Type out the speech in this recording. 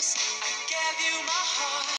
Christmas.